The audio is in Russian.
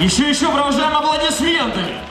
Еще-еще провожаем аплодисменты!